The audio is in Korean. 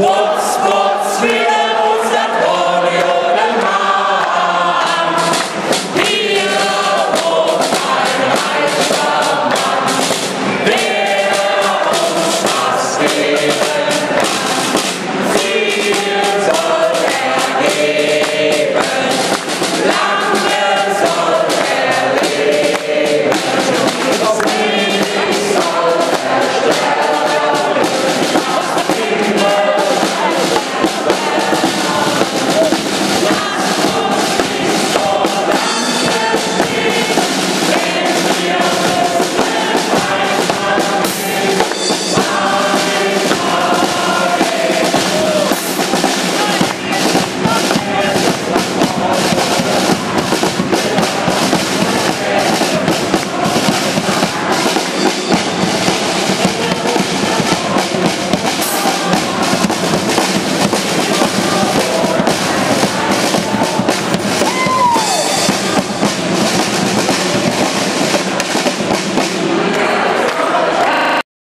와!